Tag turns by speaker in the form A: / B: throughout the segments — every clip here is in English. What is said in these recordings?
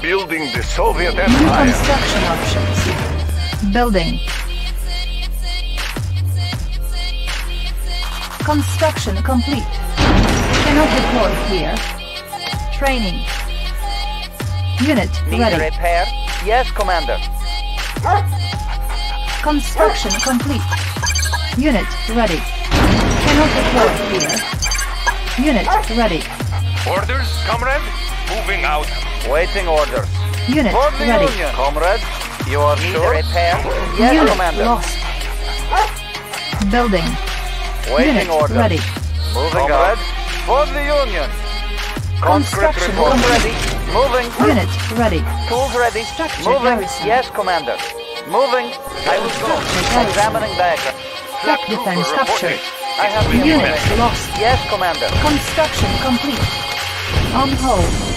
A: Building the Soviet
B: New
A: Empire.
B: construction options. Building. Construction complete. Cannot deploy here. Training. Unit
C: Need
B: ready.
C: repair? Yes, Commander.
B: Construction complete. Unit ready. Cannot deploy here. Unit ready.
A: Orders, comrade? Moving out.
C: Waiting orders.
B: Unit
C: For the
B: ready.
C: Union. Comrade, you are Need
A: sure?
C: repair? Yes,
B: Unit
C: Commander.
B: lost. Building.
C: Waiting
B: Unit
C: orders.
B: ready.
C: Moving Comrade, for the Union.
B: Construction
C: report
B: complete.
C: ready. Moving.
B: Unit ready.
C: Tools ready.
B: Structure
C: Moving.
B: garrison.
C: Yes, Commander. Moving. I will go. Examining diagram.
B: Flag defense captured.
C: I have the
B: Unit lost.
C: Yes, Commander.
B: Construction complete. On hold.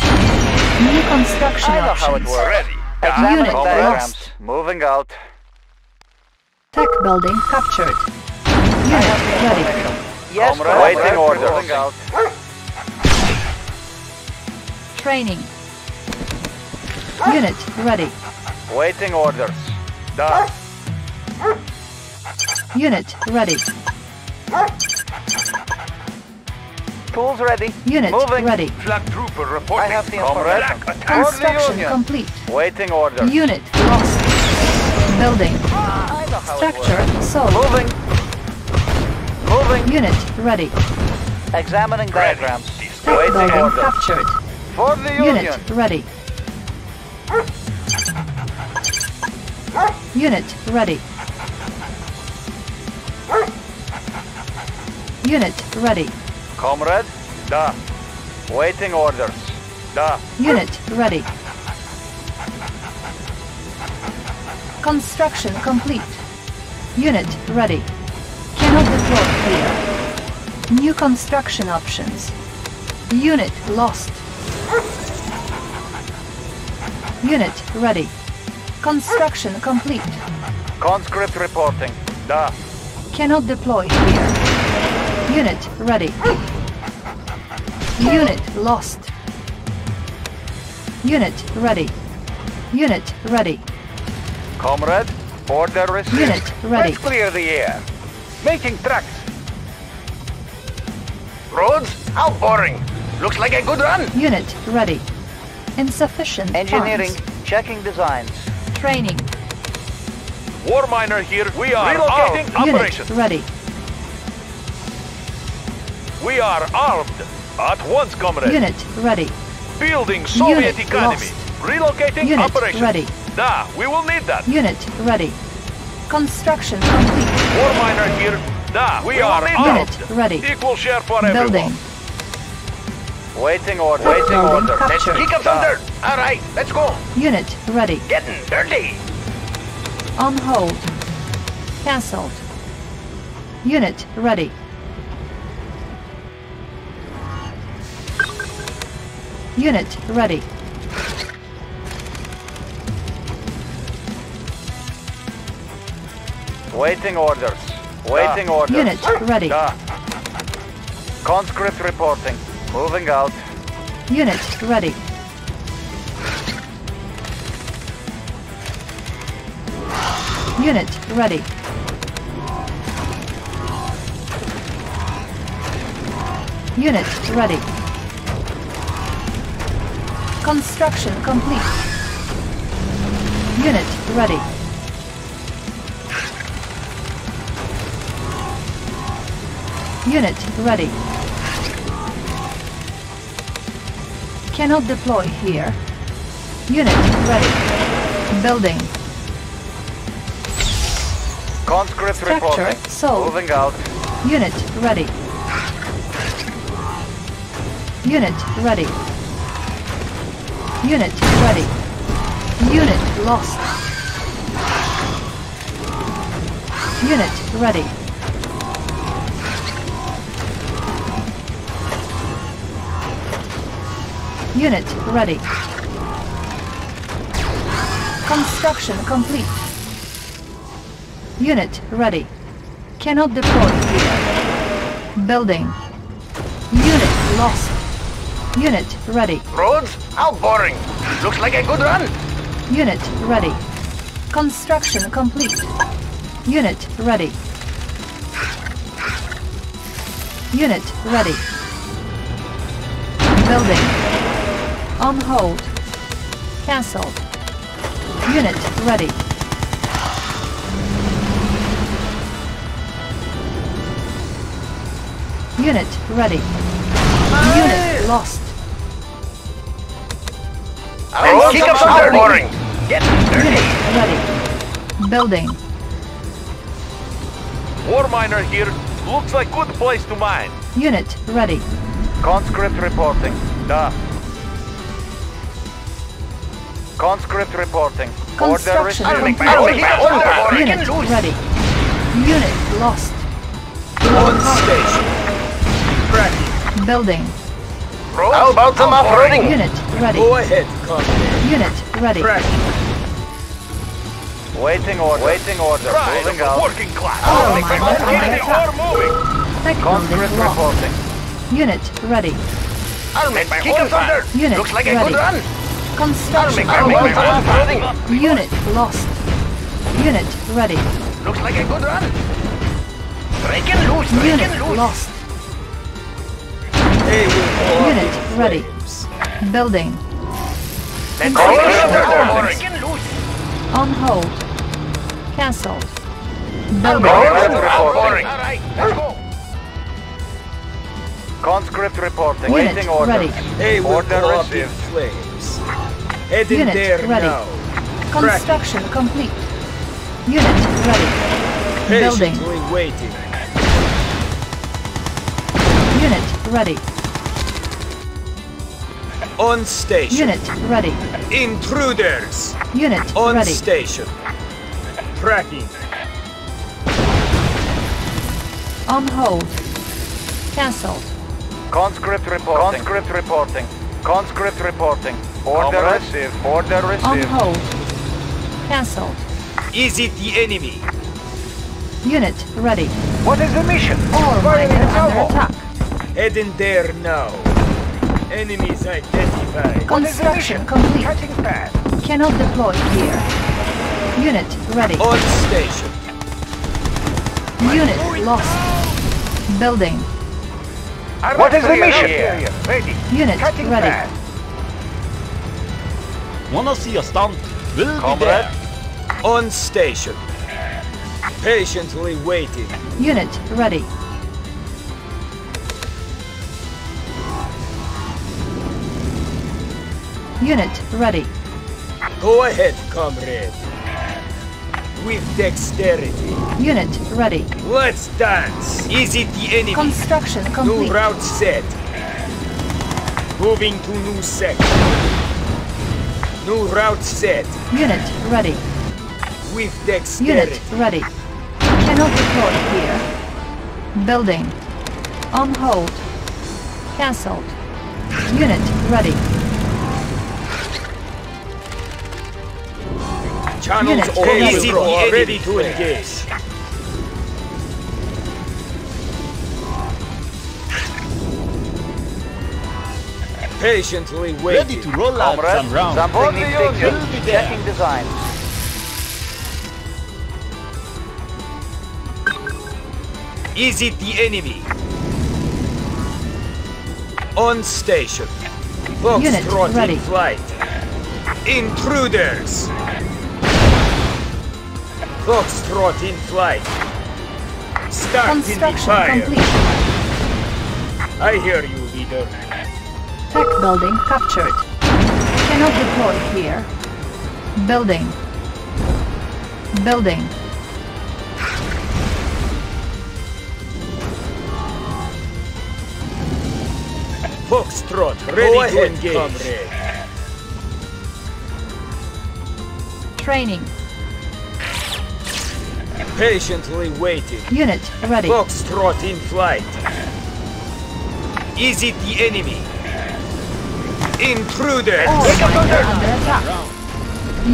B: New construction
C: I know how it
B: options.
C: works.
A: Ready.
C: Examining
B: Unit
C: diagrams.
B: lost.
C: Moving out.
B: Tech building captured. Unit ready.
C: Yes,
A: Comrade,
C: waiting
A: comrade,
C: orders.
A: moving
C: out.
B: Training. Unit ready.
C: Waiting orders.
A: Da.
B: Unit ready.
C: Tools ready.
B: Unit
C: Moving.
B: ready.
A: Flag trooper reporting.
C: I have the
A: Comrade,
C: information.
A: attack.
B: Construction
C: Union.
B: complete.
C: Waiting order.
B: Unit lost. Building.
C: I know how it works.
B: Structure sold.
C: Moving. Moving.
B: Unit ready.
C: Examining
A: Ready.
C: diagrams.
B: Tech
C: Waiting
B: building
C: orders.
B: captured.
C: For the Union.
B: Unit ready. Unit ready. Unit ready.
C: Comrade.
A: Da.
C: Waiting orders.
A: Da.
B: Unit ready. Construction complete. Unit ready. Cannot deploy here. New construction options. Unit lost. Unit ready. Construction complete.
C: Conscript reporting.
A: Da.
B: Cannot deploy here. Unit ready. Unit lost. Unit ready. Unit ready.
C: Comrade. Order received.
B: Unit ready.
A: Let's clear the air. Making tracks. Roads? How boring. Looks like a good run.
B: Unit ready. Insufficient
C: Engineering.
B: funds.
C: Checking designs.
B: Training.
A: War miner here. We are
C: Relocating.
A: armed.
B: Unit
A: Operation.
B: ready.
A: We are armed. At once, comrade.
B: Unit ready.
A: Building Soviet
B: Unit
A: economy.
B: lost.
A: Relocating
B: Unit
A: operation.
B: ready.
A: Da. We will need that.
B: Unit ready. Construction complete.
A: War miner here. Da. We, are
B: Unit ready.
A: Equal share for
B: Building.
A: everyone.
C: Waiting order. Waiting
B: building
C: order.
B: captured.
A: Kick up some dirt. All right, let's go.
B: Unit ready.
A: Getting dirty.
B: On hold. Cancelled. Unit ready. Unit ready.
C: Waiting orders. Waiting orders.
B: Unit ready.
A: Da.
C: Conscript reporting. Moving out.
B: Unit ready. Unit ready. Unit ready. Construction complete. Unit ready. Unit ready. Cannot deploy here. Unit ready. Building.
C: Conscript
B: Structure
C: reporting.
B: sold.
C: Moving out.
B: Unit ready. Unit ready. Unit ready. Unit lost. Unit ready. Unit ready. Construction complete. Unit ready. Cannot deploy. Building. Unit lost. Unit ready.
C: Roads? How boring. Looks like a good run.
B: Unit ready. Construction complete. Unit ready. Unit ready. Building. On hold. Cancelled. Unit ready. Unit ready. Unit lost.
C: Roads?
A: keep us
C: How
A: under.
C: boring. Get dirty.
B: ready. Building.
A: War miner here. Looks like good place to mine.
B: Unit ready.
C: Conscript reporting. Da. Conscript reporting. Order
B: Construction
C: received.
B: complete.
C: I'll make order.
B: Unit ready. Unit lost.
D: On station. Tracking.
B: Building.
C: Roads? How about some off-roading?
B: Unit ready.
D: Go ahead, comrade.
B: Unit ready.
D: Tracking.
C: Waiting order. Waiting order.
A: Pride of
C: Moving
A: the
C: out.
A: working class.
B: Oh,
A: Make
B: my
A: my
B: God.
A: get the ore moving.
B: Tech
C: Conscript
B: building
C: reporting.
B: Unit ready.
C: I'll make my
A: Kick
C: own
A: us under.
B: Unit
C: Looks like a good run. I'll
B: Construction
C: make my, make my own fire.
B: Unit lost. Unit ready.
C: Looks like a good run. Breaking loose. Breaking
B: Unit
C: loose.
B: lost.
D: They
B: Unit ready.
D: flames.
B: Building.
C: Let's
B: Conscript
C: go.
B: reporting.
C: Breaking loose.
B: On hold. Cancelled. Building.
C: Conscript
A: Boring.
C: reporting.
A: All right, let's go.
C: Conscript reporting.
B: Unit
C: Waiting order.
B: ready.
D: They will
C: Order
D: go up in
C: received.
D: flames. Heading
B: Unit
D: there
B: ready.
D: now.
B: Construction complete. Unit ready. Building.
D: Waiting.
B: Unit ready.
D: On station.
B: Unit ready.
D: Intruders.
B: Unit
D: On
B: ready.
D: station. Tracking.
B: On hold. Cancelled.
C: Conscript reporting. Conscript reporting. Conscript reporting. Order
A: Comrade.
C: received. Order received.
B: On hold. Cancelled.
D: Is it the enemy?
B: Unit ready.
C: What is the mission?
B: All miners under attack.
D: Heading there now. Enemies identified.
B: Construction complete.
C: Cutting fast.
B: Cannot deploy here. Unit ready.
D: On station.
B: Unit lost. Building.
C: What is the mission? Ready.
B: Unit
C: Cutting
B: ready.
C: fast.
E: Wanna see a stunt? We'll be there.
D: On station. Patiently waiting.
B: Unit ready. Unit ready.
D: Go ahead, comrade. With dexterity.
B: Unit ready.
D: Let's dance. Is it the enemy?
B: Construction complete.
D: New route set. Moving to new sector. New route set.
B: Unit ready.
D: With dexterity.
B: Unit ready. Cannot deploy here. Building. On hold. Cancelled. Unit ready.
D: Channels
B: Unit
D: all
B: ready.
D: Is ready to engage. Patiently
E: Ready
D: waiting.
E: to roll out
C: Comrade.
E: some rounds.
C: Something needs
E: We'll be there.
C: Checking design.
D: Is it the enemy? On station.
B: Unit ready.
D: flight. Intruders. Foxtrot in flight. Starting the fire.
B: complete.
D: I hear you, leader.
B: Tech building captured. Cannot deploy here. Building. Building.
D: Foxtrot, ready to engage. Comrade.
B: Training.
D: Patiently waiting.
B: Unit ready.
D: Foxtrot in flight. Is it the enemy? Intruder!
B: Ore miner under attack.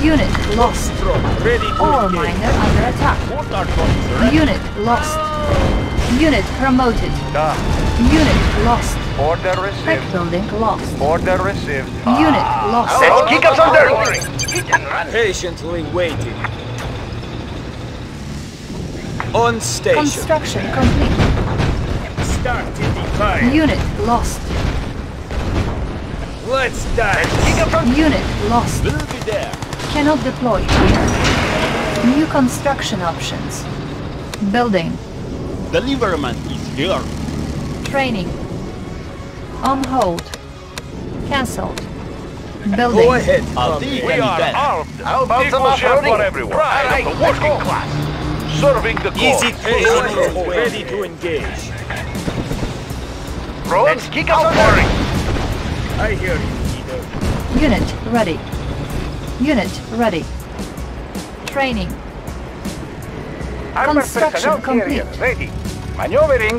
B: Unit lost.
D: Foxtrot, ready to
B: Ore
D: engage.
B: miner under attack.
E: What are you, sir?
B: Unit lost. Unit promoted.
C: Da.
B: Unit lost.
C: Order
B: Tech
C: received.
B: building lost.
C: Order received.
B: Unit lost.
C: Let's kick up some dirt.
D: Patiently waiting. On station.
B: Construction complete.
D: Start in fire.
B: Unit lost.
D: Let's dance.
B: Unit lost.
E: Will be there.
B: Cannot deploy here. New construction options. Building.
E: Deliverment is here.
B: Training. On hold. Cancelled. Building.
D: Go ahead.
E: I'll
A: We are armed.
C: How about some
A: Equal share
C: off-roading?
A: for everyone. Pride
C: Alright,
A: of the working class. Serving the
D: Easy
A: cause.
D: patiently ready to engage.
C: Let's kick out some dirt.
D: I hear you, Guido.
B: Unit ready. Unit ready. Training.
C: Armored
B: Construction
C: personnel carrier
B: complete.
C: ready. Maneuvering.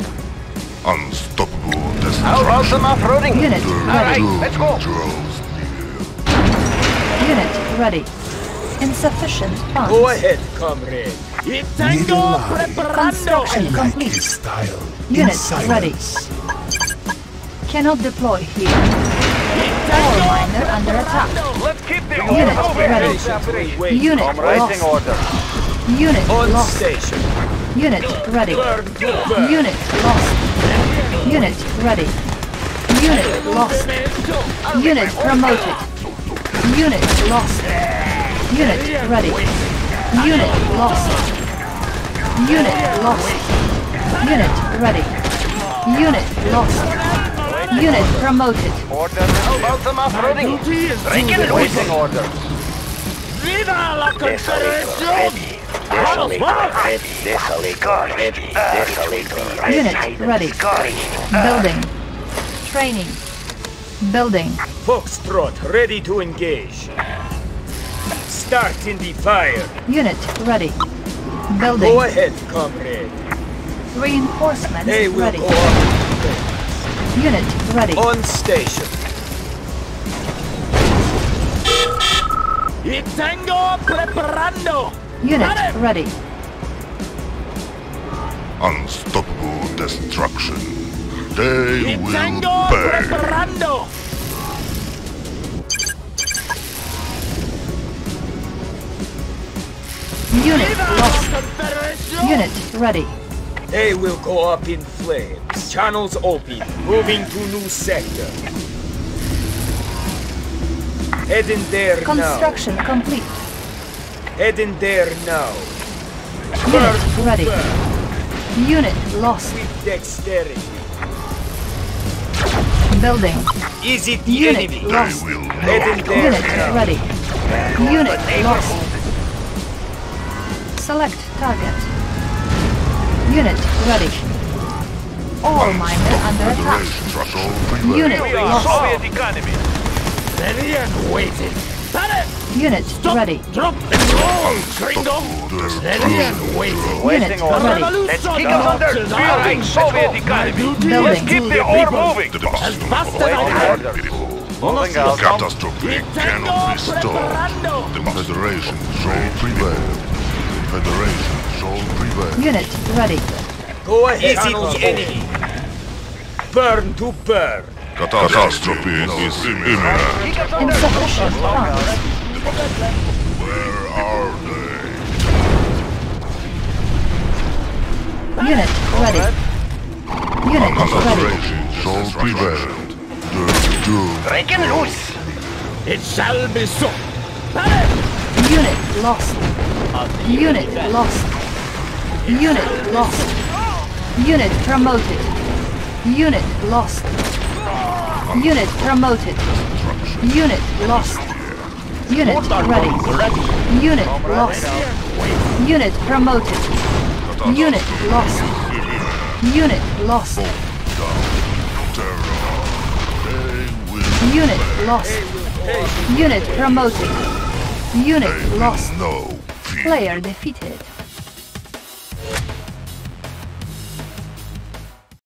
F: Unstoppable
C: How
F: destruction.
C: about some off-roading?
B: Unit
C: Alright,
B: ready.
C: let's go.
B: Unit ready. Insufficient funds.
D: Go ahead, comrade.
B: Construction complete.
F: style.
B: Unit ready. Cannot deploy here. Ore miner under attack.
A: Let's keep the
B: Unit ready.
D: Patiently waiting.
B: Unit
C: Waiting
B: lost.
C: order.
B: Unit
D: On
B: lost.
D: station.
B: Unit ready.
D: Burn to burn.
B: Unit lost. Unit ready. Unit lost. Unit promoted. Unit lost. Unit ready. Unit lost. Unit lost. Unit ready. Unit lost. Unit promoted.
C: Order. About off-roading? Waiting order.
B: Unit ready. Building. Training. Building.
D: Foxtrot ready to engage. Start in the fire.
B: Unit ready. Building.
D: Go ahead, comrade.
B: Reinforcements
D: They will
B: ready.
D: go up.
B: Unit ready.
D: On station.
B: Unit ready.
F: Unstoppable destruction. They will pay.
B: Unit lost. Unit ready.
D: They will go up in flames. Channels open. Moving to new sector. Heading there
B: Construction complete.
D: now. Heading there now.
B: Unit ready.
D: Burn
B: Unit lost.
D: with dexterity.
B: Building.
D: Is it the
B: Unit
D: enemy?
F: They
B: lost.
F: will
D: Heading
F: not.
D: there
B: Unit
D: now.
B: ready. Unit lost. Select target. Unit ready. Ore miner under attack.
F: Federation shall prevail.
B: Unit
A: We are
B: lost.
A: Soviet economy.
B: Unit ready.
F: Unstoppable destruction.
B: Unit
C: Waiting order.
B: ready.
C: Let's kick up some dirt.
A: Building Soviet economy. Let's
B: Building.
A: keep the ore moving.
F: The bastard
C: Waiting order. Moving out.
F: Catastrophe cannot be stopped. The Federation shall prevail. The Federation shall prevail.
B: Unit ready.
D: Go ahead. Is the enemy? Burn to burn.
F: Catastrophe is imminent.
B: Insufficient funds.
F: Where are they?
B: Unit ready. Unit
F: The
B: ready.
F: Federation shall prevail. The doom.
C: Breaking loose. It shall be so.
B: Unit lost. Unit lost. Unit lost. Unit promoted. Unit lost. Unit promoted. Unit lost. Unit ready. Unit lost. Unit promoted. Unit lost. Unit lost.
F: Terror. They will
B: Unit lost. Unit promoted. Unit lost. Player defeated.